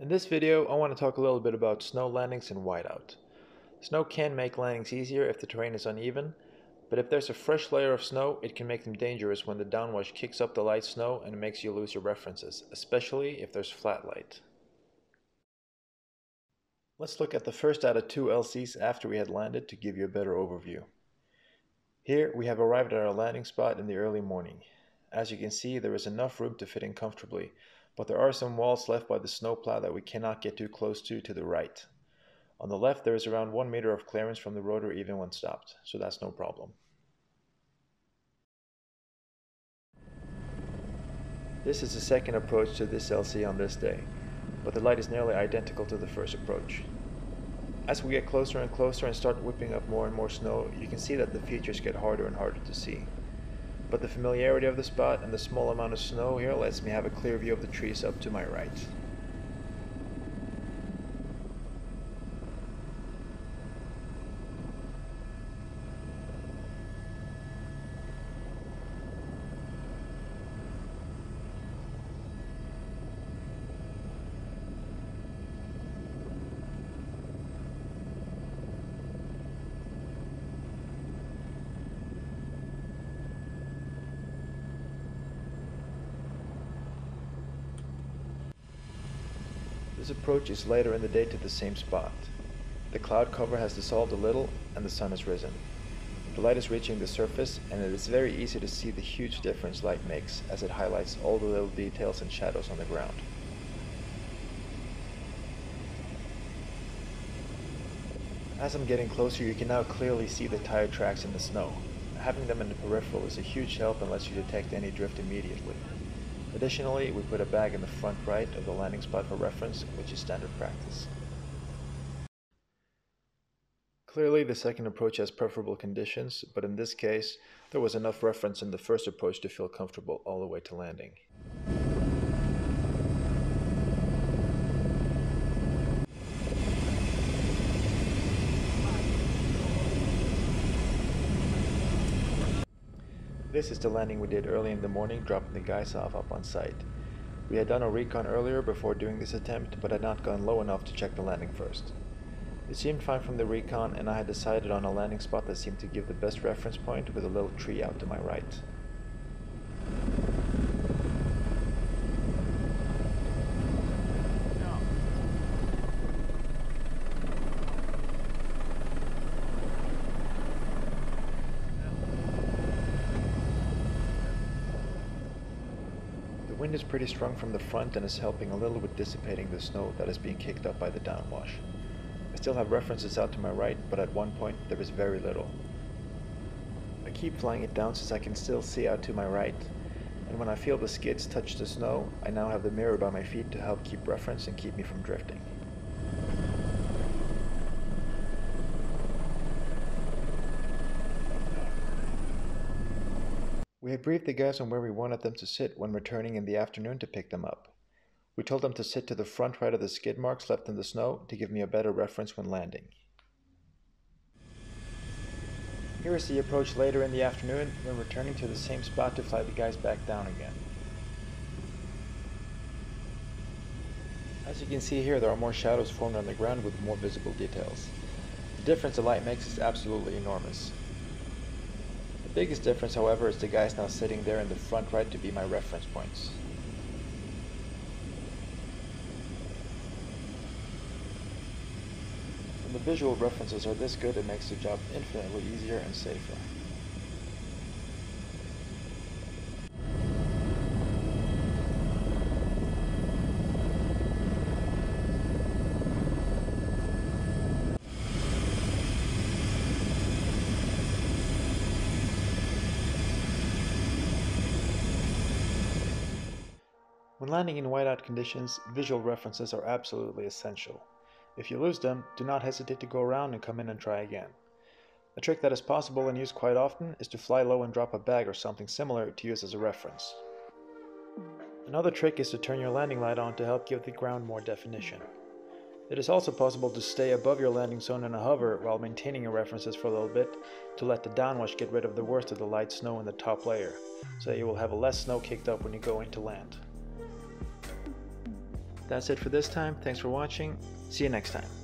In this video, I want to talk a little bit about snow landings and whiteout. Snow can make landings easier if the terrain is uneven, but if there's a fresh layer of snow, it can make them dangerous when the downwash kicks up the light snow and makes you lose your references, especially if there's flat light. Let's look at the first out of two LZs after we had landed to give you a better overview. Here we have arrived at our landing spot in the early morning. As you can see, there is enough room to fit in comfortably, but there are some walls left by the snowplow that we cannot get too close to to the right. On the left, there is around 1 meter of clearance from the rotor even when stopped, so that's no problem. This is the second approach to this LZ on this day, but the light is nearly identical to the first approach. As we get closer and closer and start whipping up more and more snow, you can see that the features get harder and harder to see but the familiarity of the spot and the small amount of snow here lets me have a clear view of the trees up to my right. This approach is later in the day to the same spot. The cloud cover has dissolved a little and the sun has risen. The light is reaching the surface and it is very easy to see the huge difference light makes as it highlights all the little details and shadows on the ground. As I'm getting closer you can now clearly see the tire tracks in the snow. Having them in the peripheral is a huge help and lets you detect any drift immediately. Additionally, we put a bag in the front right of the landing spot for reference, which is standard practice. Clearly, the second approach has preferable conditions, but in this case, there was enough reference in the first approach to feel comfortable all the way to landing. This is the landing we did early in the morning, dropping the guys off up on site. We had done a recon earlier before doing this attempt, but had not gone low enough to check the landing first. It seemed fine from the recon, and I had decided on a landing spot that seemed to give the best reference point with a little tree out to my right. Wind is pretty strong from the front and is helping a little with dissipating the snow that is being kicked up by the downwash. I still have references out to my right, but at one point there is very little. I keep flying it down since I can still see out to my right, and when I feel the skids touch the snow, I now have the mirror by my feet to help keep reference and keep me from drifting. We had briefed the guys on where we wanted them to sit when returning in the afternoon to pick them up. We told them to sit to the front right of the skid marks left in the snow to give me a better reference when landing. Here is the approach later in the afternoon when returning to the same spot to fly the guys back down again. As you can see here, there are more shadows formed on the ground with more visible details. The difference the light makes is absolutely enormous. The biggest difference, however, is the guys now sitting there in the front right to be my reference points. When the visual references are this good, it makes the job infinitely easier and safer. When landing in whiteout conditions, visual references are absolutely essential. If you lose them, do not hesitate to go around and come in and try again. A trick that is possible and used quite often is to fly low and drop a bag or something similar to use as a reference. Another trick is to turn your landing light on to help give the ground more definition. It is also possible to stay above your landing zone in a hover while maintaining your references for a little bit to let the downwash get rid of the worst of the light snow in the top layer, so that you will have less snow kicked up when you go in to land. That's it for this time. Thanks for watching. See you next time.